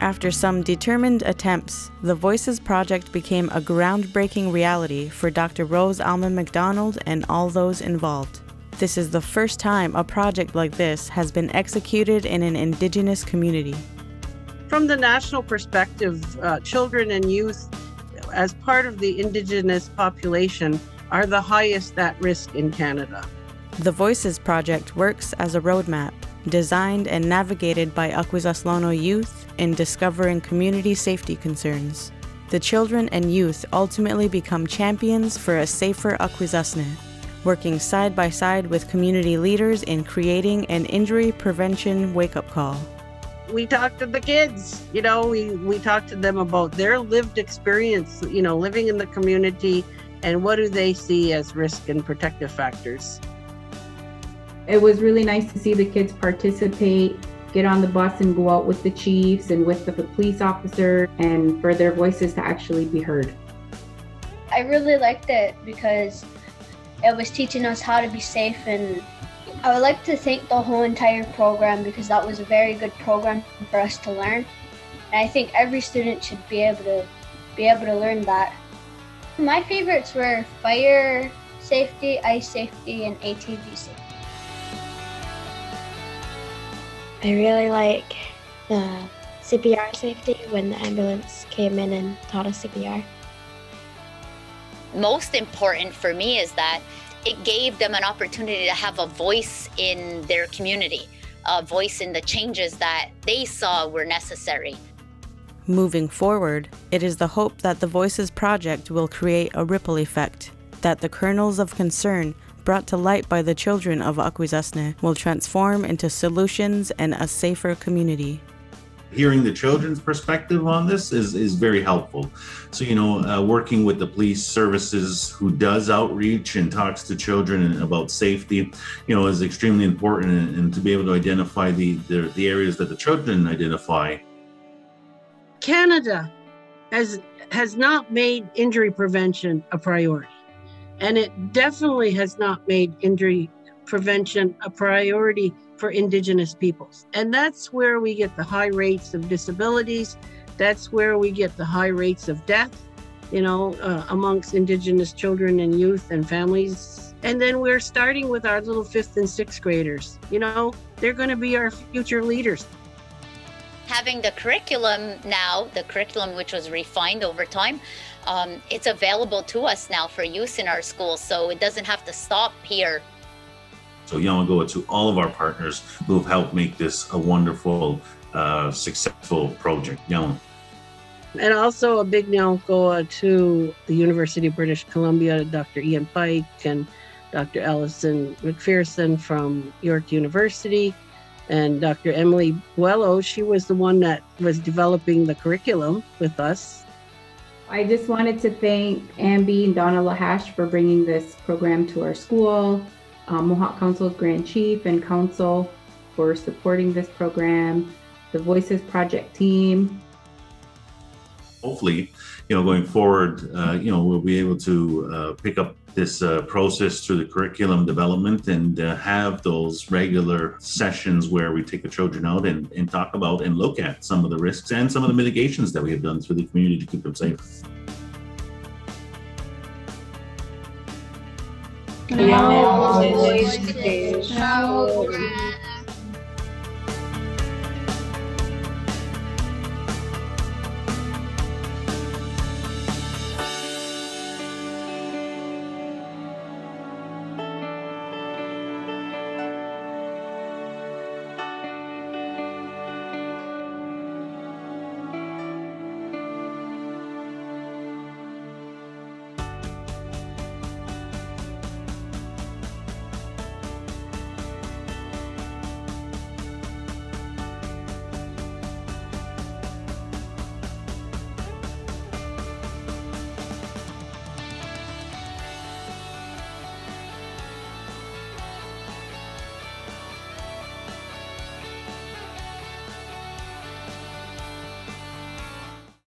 After some determined attempts, the Voices Project became a groundbreaking reality for Dr. Rose Alma McDonald and all those involved. This is the first time a project like this has been executed in an Indigenous community. From the national perspective, uh, children and youth, as part of the Indigenous population, are the highest at risk in Canada. The Voices Project works as a roadmap designed and navigated by Akwesasronon youth in discovering community safety concerns. The children and youth ultimately become champions for a safer Akwesasne, working side by side with community leaders in creating an injury prevention wake up call. We talk to the kids, you know, we, we talk to them about their lived experience, you know, living in the community and what do they see as risk and protective factors. It was really nice to see the kids participate, get on the bus and go out with the chiefs and with the police officer and for their voices to actually be heard. I really liked it because it was teaching us how to be safe and I would like to thank the whole entire program because that was a very good program for us to learn. And I think every student should be able to be able to learn that. My favorites were fire safety, ice safety, and ATV safety. I really like the CPR safety when the ambulance came in and taught us CPR. Most important for me is that it gave them an opportunity to have a voice in their community, a voice in the changes that they saw were necessary. Moving forward, it is the hope that the Voices Project will create a ripple effect, that the kernels of concern brought to light by the children of Akwesasne will transform into solutions and a safer community. Hearing the children's perspective on this is, is very helpful. So, you know, uh, working with the police services who does outreach and talks to children about safety, you know, is extremely important and, and to be able to identify the, the, the areas that the children identify. Canada has has not made injury prevention a priority. And it definitely has not made injury prevention a priority for Indigenous peoples. And that's where we get the high rates of disabilities. That's where we get the high rates of death, you know, uh, amongst Indigenous children and youth and families. And then we're starting with our little fifth and sixth graders. You know, they're going to be our future leaders having the curriculum now, the curriculum which was refined over time, um, it's available to us now for use in our schools. So it doesn't have to stop here. So Niawen:kowa to all of our partners who have helped make this a wonderful, uh, successful project. Yama. And also a big Niawen:kowa to the University of British Columbia, Dr. Ian Pike and Dr. Alison Macpherson from York University and Dr. Emilie Beaulieu, she was the one that was developing the curriculum with us. I just wanted to thank Ambi and Donna Lahash for bringing this program to our school, um, Mohawk Council's Grand Chief and Council for supporting this program, the Voices Project team. Hopefully, you know, going forward, uh, you know, we'll be able to uh, pick up this uh, process through the curriculum development and uh, have those regular sessions where we take the children out and, and talk about and look at some of the risks and some of the mitigations that we have done through the community to keep them safe. No,